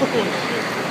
すごい。